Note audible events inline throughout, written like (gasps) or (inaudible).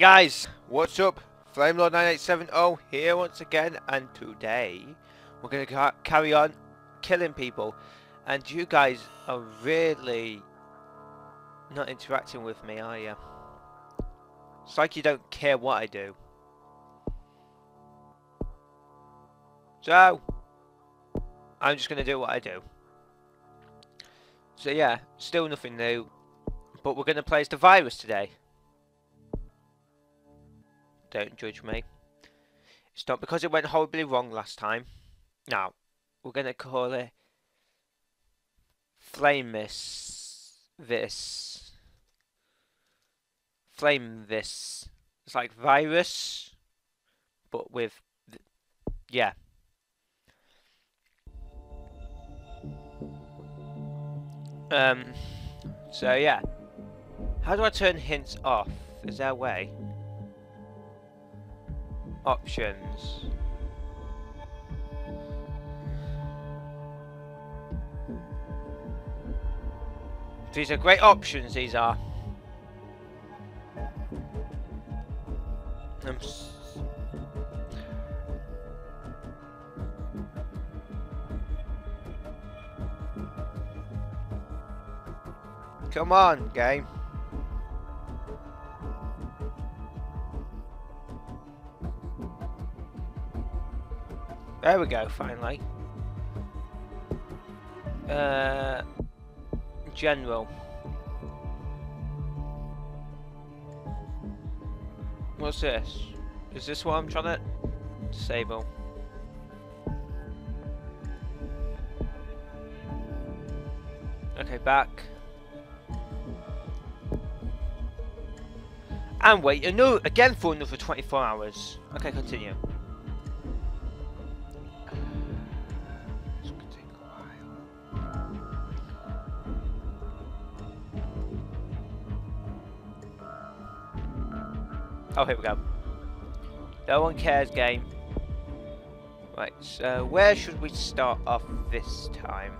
Guys, what's up? Flamelord 9870 here once again, and today we're going to ca carry on killing people. And you guys are really not interacting with me, are you? It's like you don't care what I do. So, I'm just going to do what I do. So yeah, still nothing new, but we're going to play as the virus today. Don't judge me. It's not because it went horribly wrong last time. Now, we're going to call it Flame this. This. Flame this. It's like virus, but with. yeah. Um, so yeah. How do I turn hints off? Is there a way? Options. These are great options, these are. Um, Come on, game. There we go, finally. Uh, general. What's this? Is this what I'm trying to disable? Okay, back. And wait, another, again for another 24 hours. Okay, continue. Oh, here we go. No one cares game. Right, so where should we start off this time?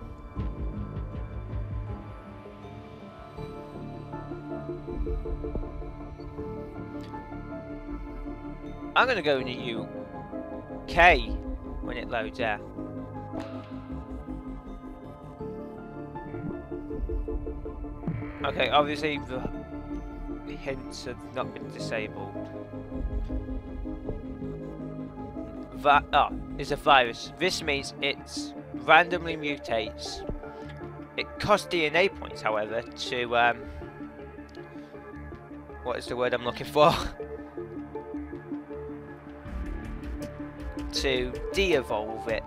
I'm gonna go in the UK when it loads there. Okay, obviously the hints have not been disabled. That oh, is a virus. This means it randomly mutates. It costs DNA points, however, to um, what is the word I'm looking for? (laughs) to de-evolve it.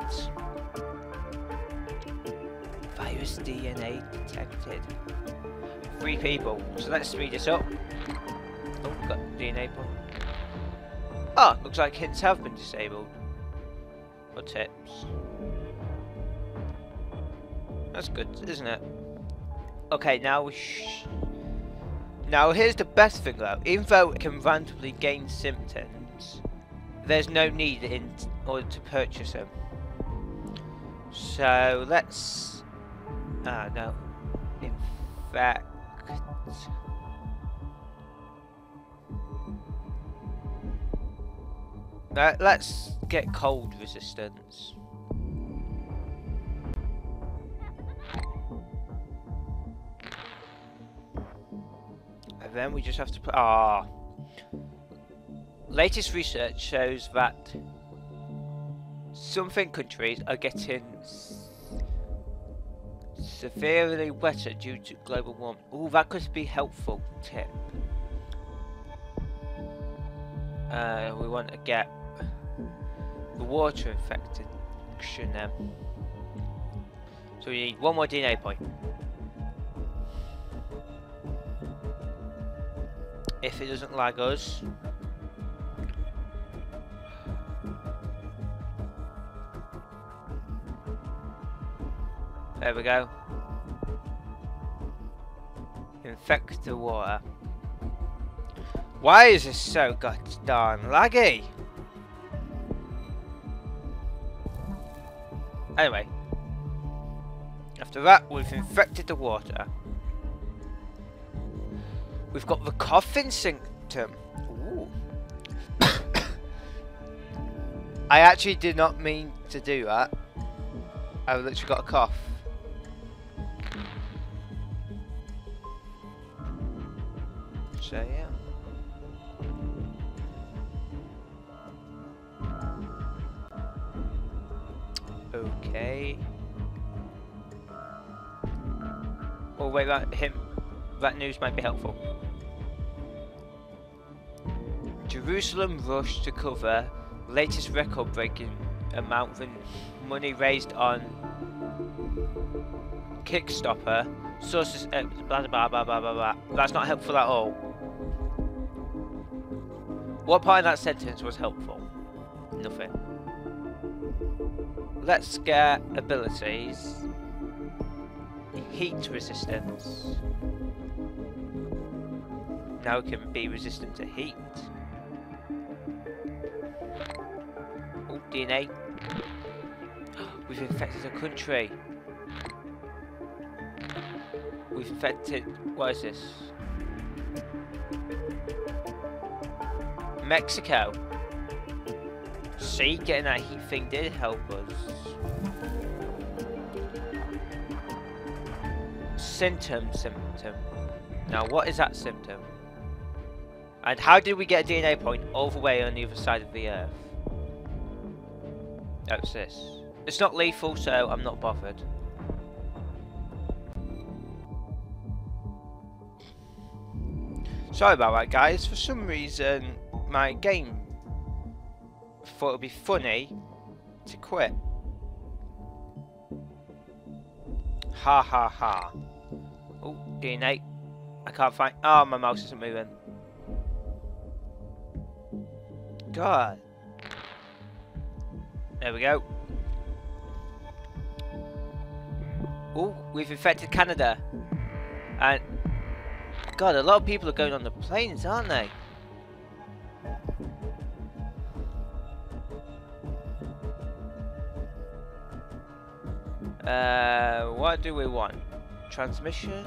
Virus DNA detected. Three people. So let's speed this up. Oh, got DNA. Ah, looks like hints have been disabled. For tips. That's good, isn't it? Okay, now we Now here's the best thing though. Even though it can randomly gain symptoms, there's no need in order to purchase them. So let's. Ah no. In fact. Let's get cold resistance. And then we just have to put. Ah. Latest research shows that some countries are getting severely wetter due to global warming. Oh, that could be helpful tip. Uh, we want to get the water infection then. So we need one more DNA point. If it doesn't lag us, There we go. Infect the water. Why is this so god darn laggy? Anyway. After that, we've infected the water. We've got the coughing symptom. (coughs) I actually did not mean to do that. I literally got a cough. Wait, that him, that news might be helpful. Jerusalem rushed to cover latest record-breaking amount of money raised on Kickstopper. Sources, uh, blah, blah, blah, blah, blah, blah. That's not helpful at all. What part of that sentence was helpful? Nothing. Let's get abilities. Heat resistance. Now it can be resistant to heat. Oh, DNA. (gasps) We've infected a country. We've infected... What is this? Mexico. See, getting that heat thing did help us. Symptom, symptom. Now, what is that symptom? And how did we get a DNA point all the way on the other side of the Earth? That's this. It's not lethal, so I'm not bothered. Sorry about that, guys. For some reason, my game thought it would be funny to quit. Ha ha ha. Oh, DNA. I can't find... Oh, my mouse isn't moving. God. There we go. Oh, we've infected Canada. And... God, a lot of people are going on the planes, aren't they? Uh, what do we want? Transmission?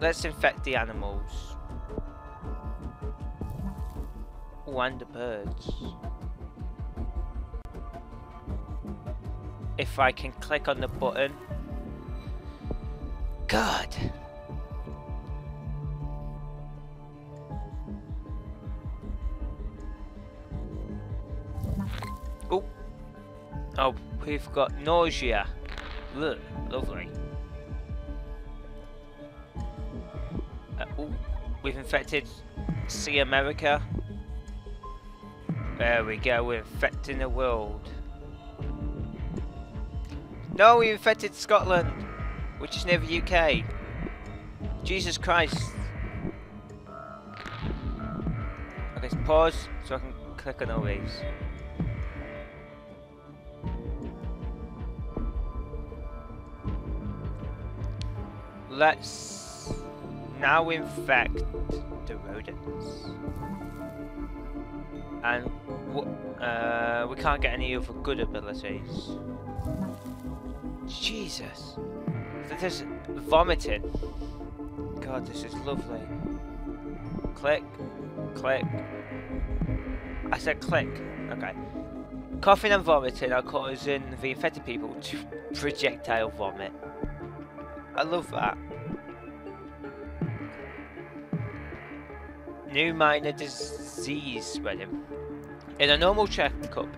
Let's infect the animals. Oh, and the birds. If I can click on the button. God! Oh! Oh, we've got nausea. Look, lovely. We've infected Sea America. There we go, we're infecting the world. No, we infected Scotland, which is near the UK. Jesus Christ. Okay, pause so I can click on all these. Let's now we infect the rodents. And uh, we can't get any other good abilities. Jesus. There's vomiting. God, this is lovely. Click. Click. I said click. Okay. Coughing and vomiting are causing the infected people to projectile vomit. I love that. New minor disease spreading. In a normal checkup,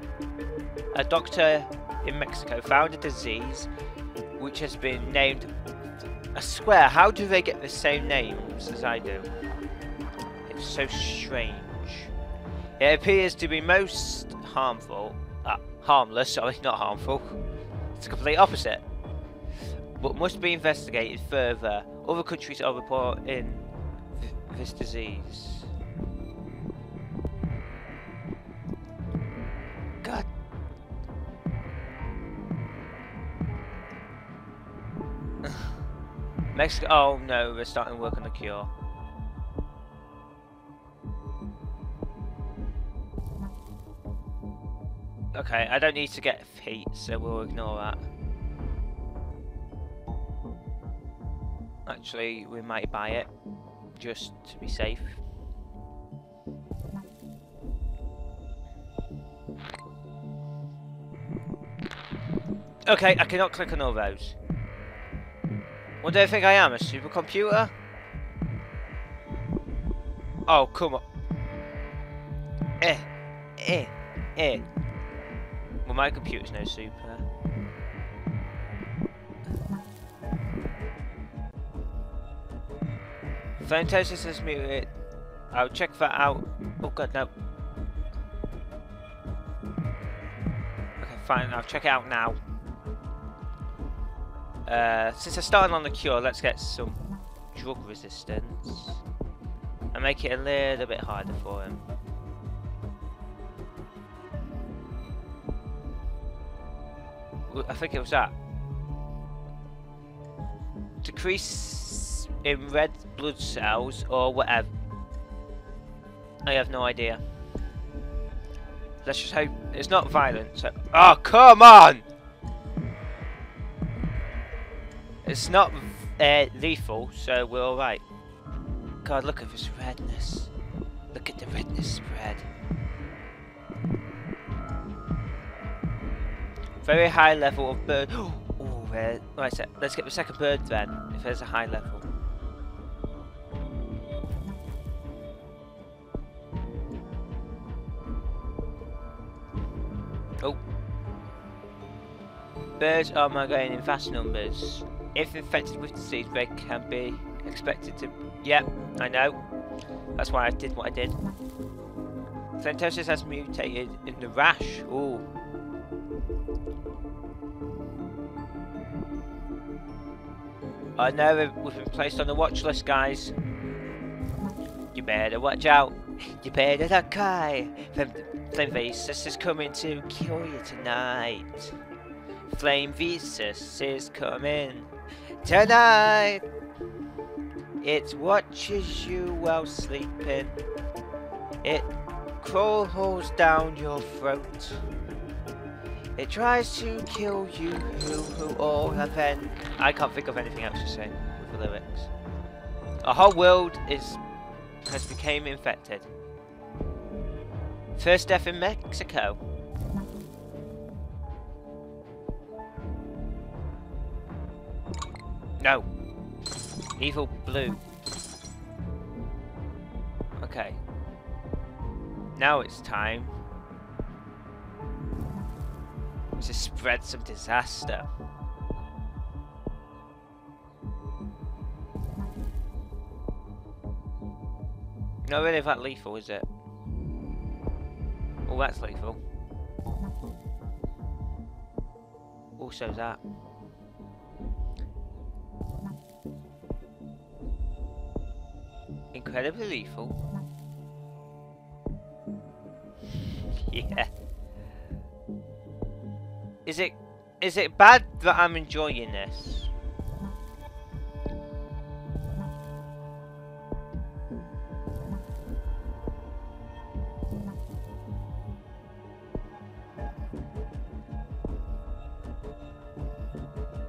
a doctor in Mexico found a disease which has been named. I swear, how do they get the same names as I do? It's so strange. It appears to be most harmful. Uh, harmless, sorry, not harmful. It's the complete opposite. But must be investigated further. Other countries are reporting this disease. Mexico. Oh no, we're starting work on the cure. Okay, I don't need to get heat, so we'll ignore that. Actually, we might buy it, just to be safe. Okay, I cannot click on all those. What do I think I am? A supercomputer? Oh, come on. Eh. Eh. Eh. Well, my computer's no super. Fantastic has muted. I'll check that out. Oh god, no. Okay, fine. I'll check it out now. Uh, since I started on the cure, let's get some drug resistance. And make it a little bit harder for him. I think it was that. Decrease in red blood cells or whatever. I have no idea. Let's just hope it's not violent. So oh, come on! It's not uh, lethal, so we're alright. God, look at this redness. Look at the redness spread. Very high level of bird. (gasps) Oh, uh, right, so let's get the second bird then, if there's a high level. Oh. Birds are migrating in vast numbers. If infected with disease, they can be expected to... Yep, I know. That's why I did what I did. Phthantosis has mutated in the rash. Ooh. I know we've been placed on the watch list, guys. You better watch out. (laughs) You better not cry. Flame Vistus is coming to kill you tonight. Flame Vistus is coming tonight. It watches you while sleeping. It crawls down your throat. It tries to kill you, who, who, or then I can't think of anything else to say with the lyrics. A whole world is has become infected. First death in Mexico. No. Evil blue. Okay. Now it's time to spread some disaster. Not really that lethal, is it? Oh, that's lethal. Also that. Incredibly lethal. (laughs) yeah. Is it is it bad that I'm enjoying this?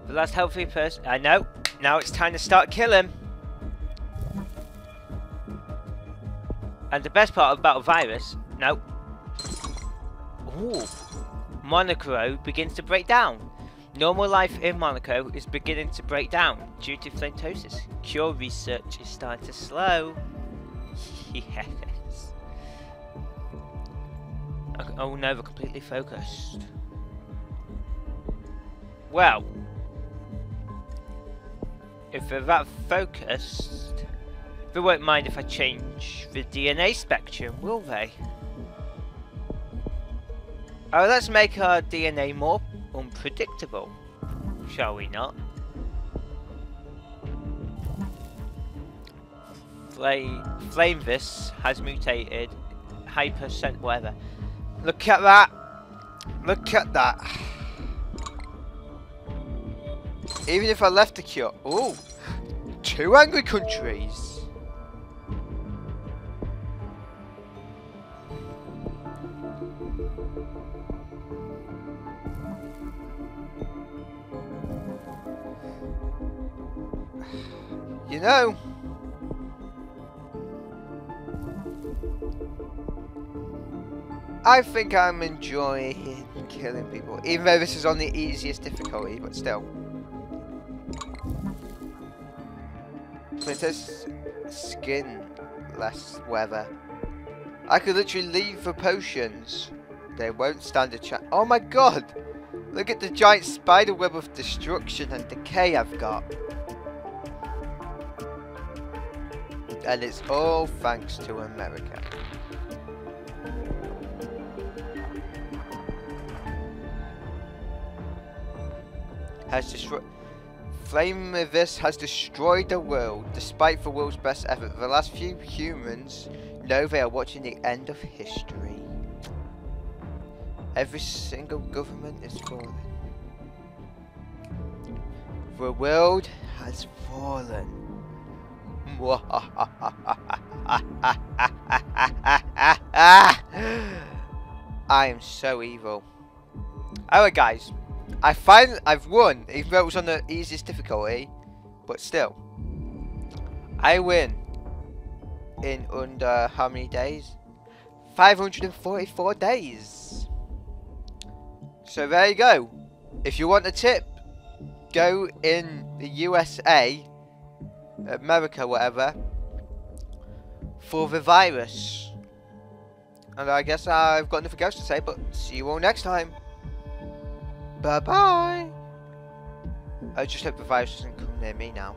The last healthy person. I know. Now it's time to start killing. And the best part about virus. No. Ooh. Monaco begins to break down. Normal life in Monaco is beginning to break down due to phthantosis. Cure research is starting to slow. (laughs) yes. Oh no, we're completely focused. Well, if we're that focused, they won't mind if I change the DNA spectrum, will they? Oh, let's make our DNA more unpredictable, shall we not? Flame, Flamevis has mutated, hyper sent whatever. Look at that! Look at that! Even if I left the cure, oh, two angry countries. Know, I think I'm enjoying killing people. Even though this is on the easiest difficulty, but still. Princess skin less weather. I could literally leave the potions. They won't stand a chance. Oh my god! Look at the giant spider web of destruction and decay I've got. And it's all thanks to America. Has. Flame of this has destroyed the world, despite the world's best effort. The last few humans know they are watching the end of history. Every single government is falling. The world has fallen. (laughs) I am so evil. Alright guys, I finally, I've won, even though it was on the easiest difficulty, but still. I win in under how many days? 544 days. So there you go. If you want a tip, go in the USA, America, whatever, for the virus. And I guess I've got nothing else to say, but see you all next time. Bye bye. I just hope the virus doesn't come near me now.